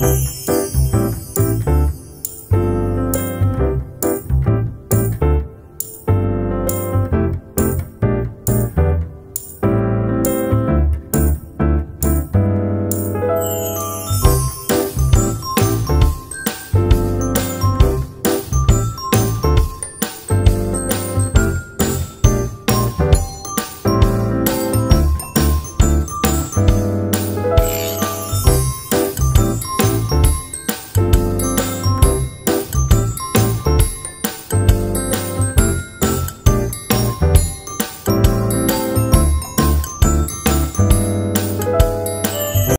Música